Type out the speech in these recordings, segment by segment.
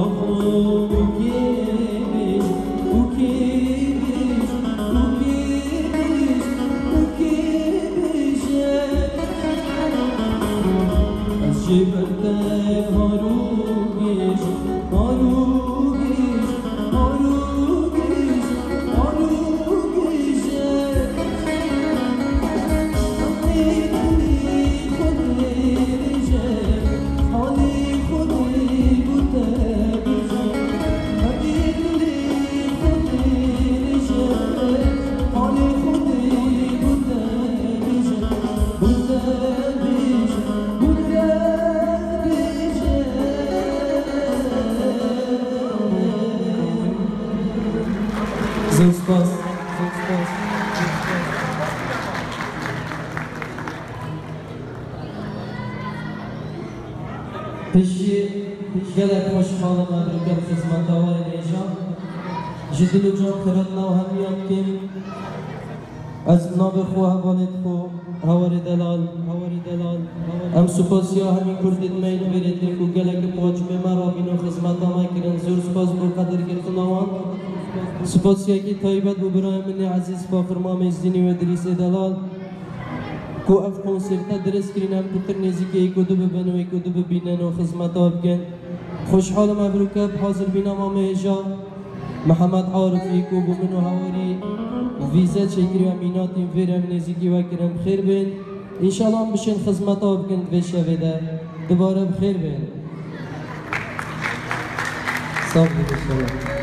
Oh. مجدور قدر کرکنوان سپاسی که تایبت بو برای من عزیز از دینی و دریس دلال کو اف کنسرتا درس کرین هم کتر نزیکی ایکو دو ببن و ایکو دو ببینن و خزمت آب گن خوشحال مبروکه حاضر بینا ما مهجا محمد عارف ایکو بمن و هواری ویزا چکری و میناتیم ویرم نزیکی و کرم خیر بین انشاءالله هم بشین خزمت آب گن دوشه بده دوباره بخیر بین Salve, professor.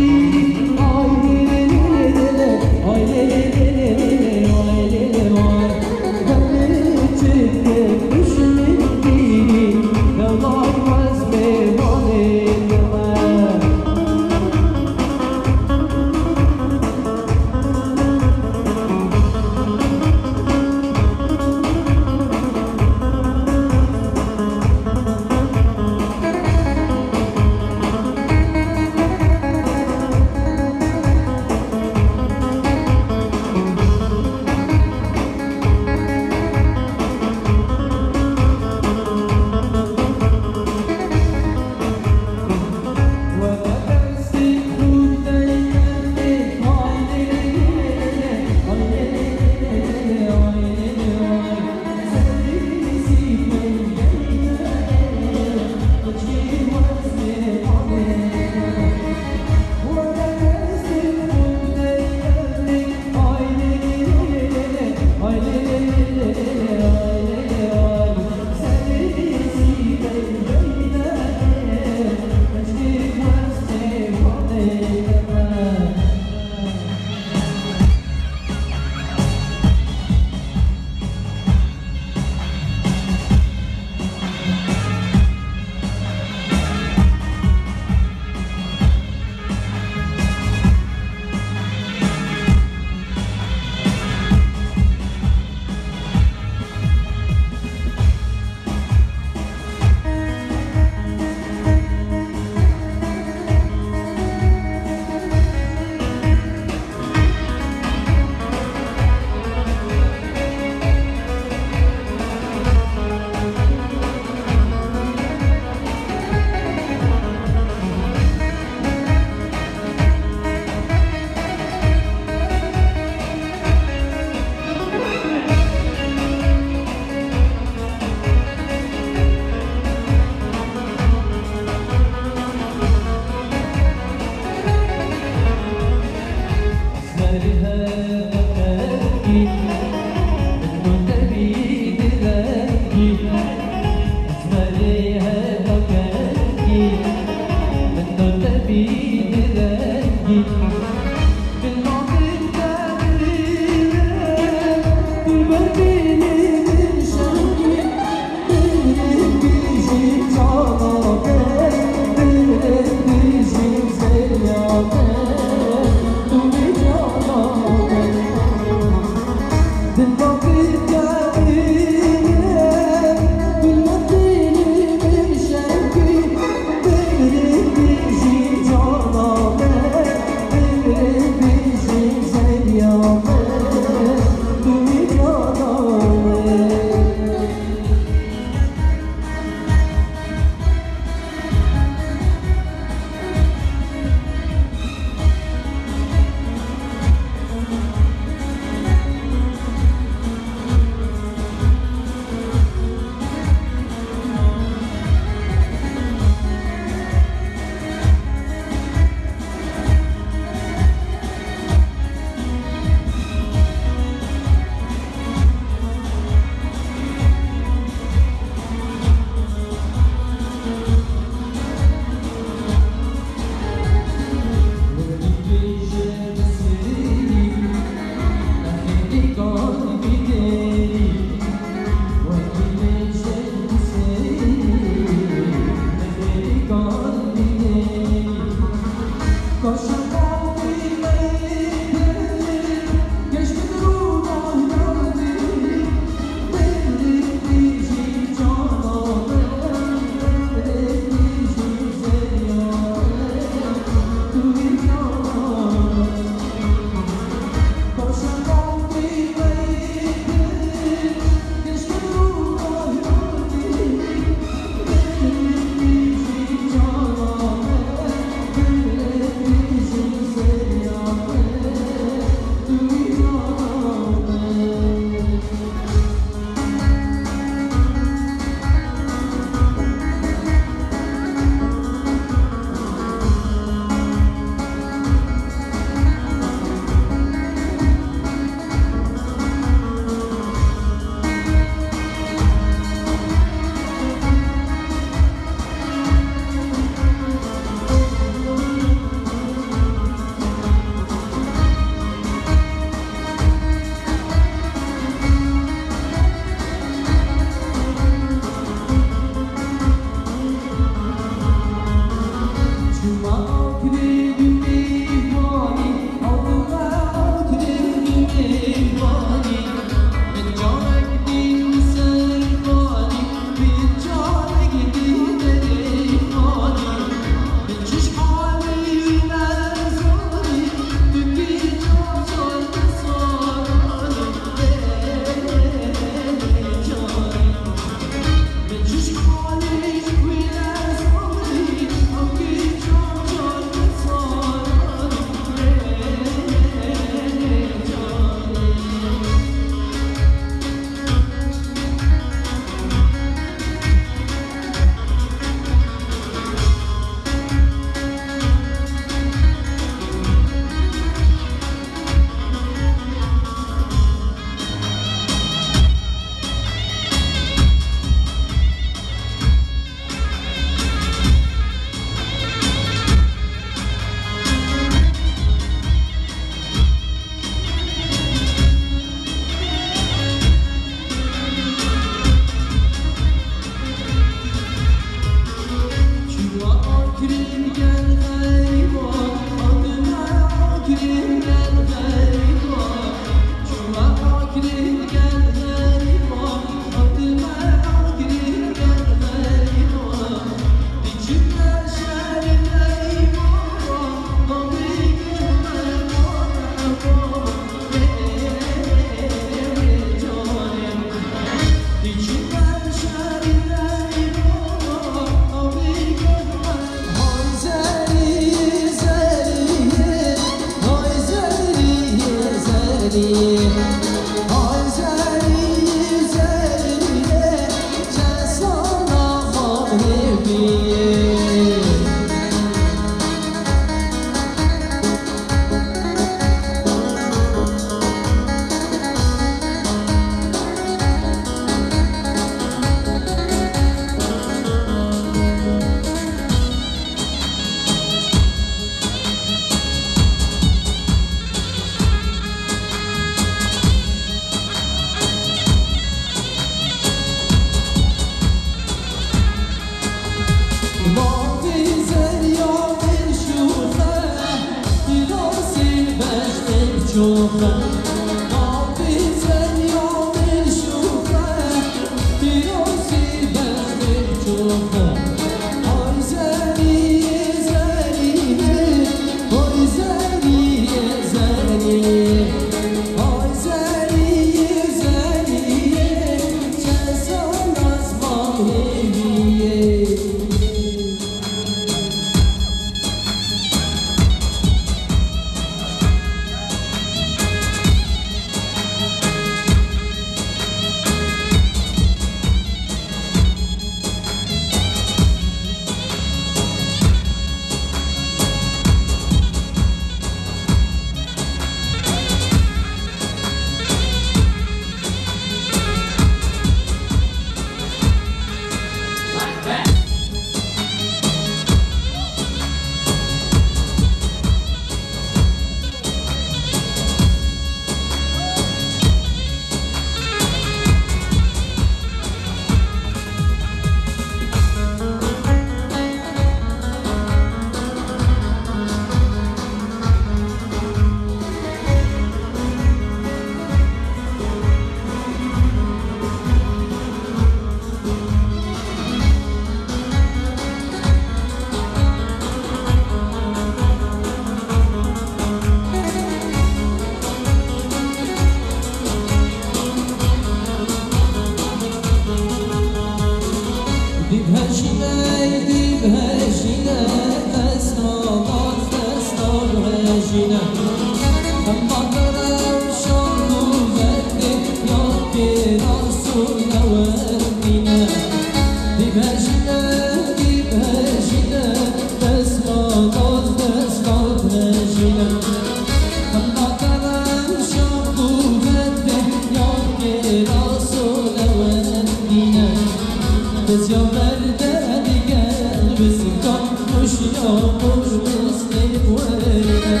Kız yol verdeni gel. Bizim kalkmış yağmurumuz gelip verene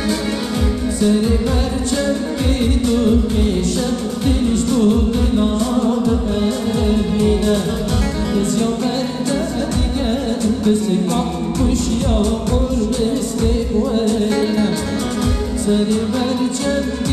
Seni mercek gidiyor Geçen diliş bu dinamı evine Kız yol verdeni gel. Bizim kalkmış yağmurumuz gelip verene Seni mercek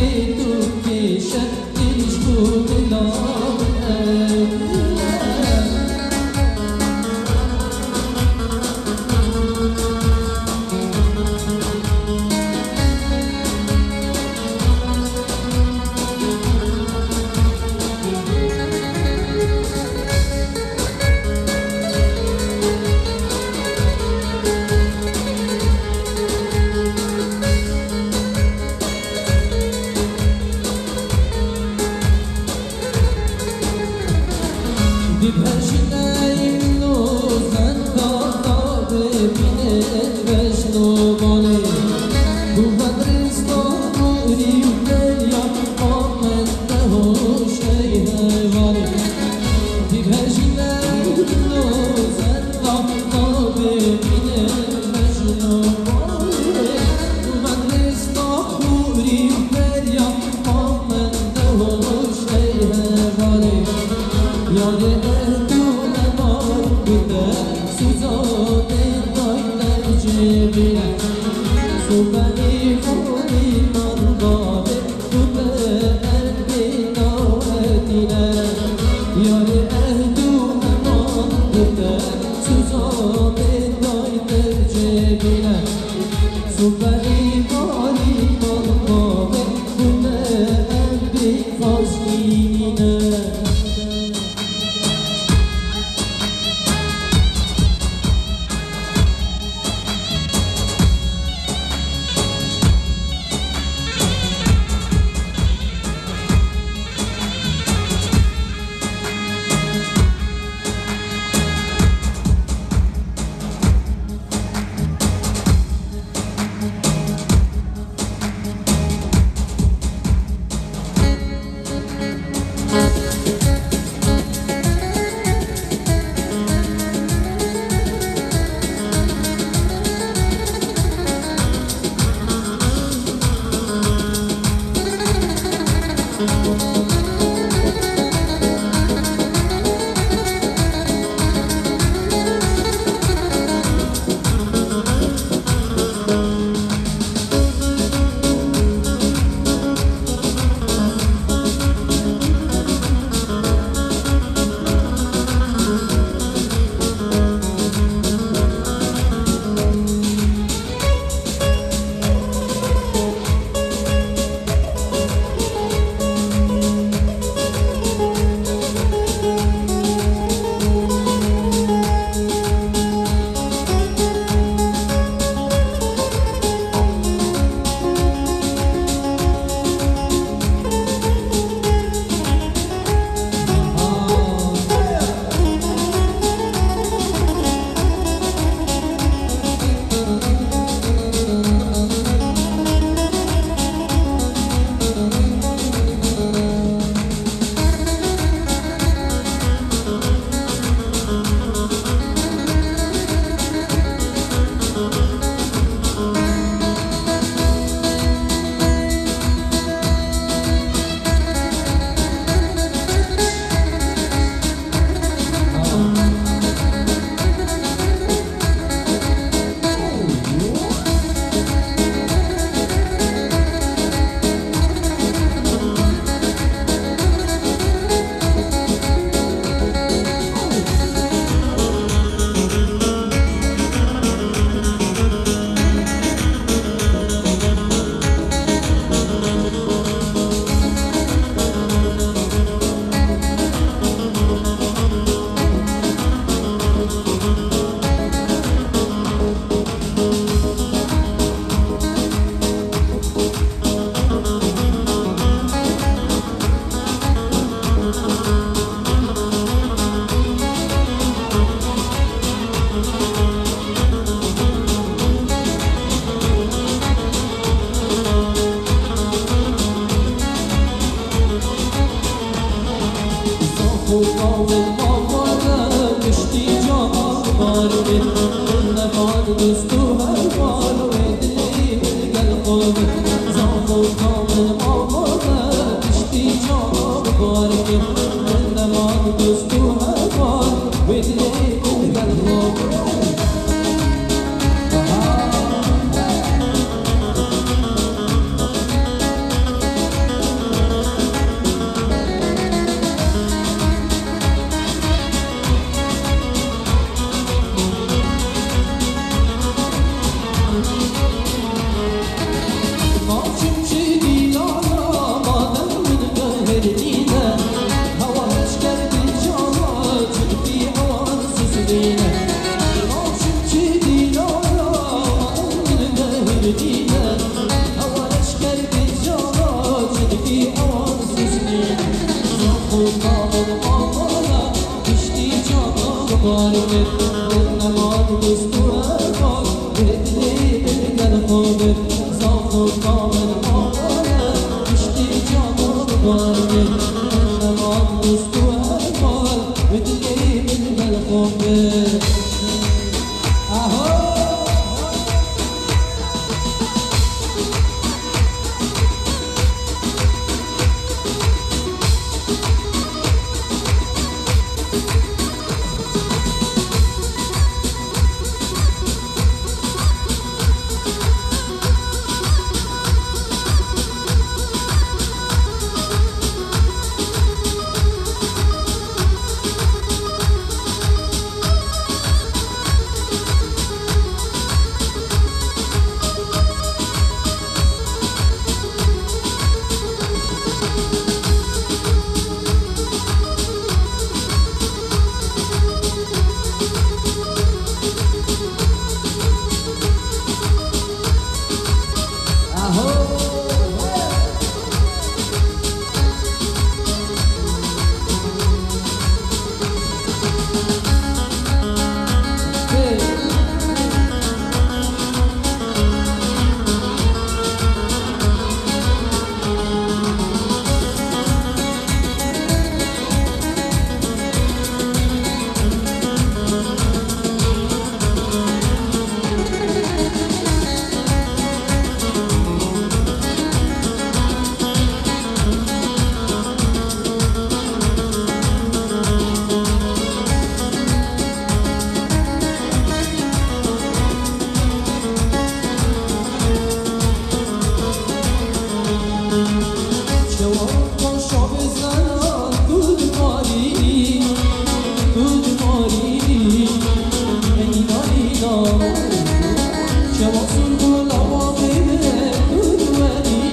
Şiver alır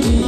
bir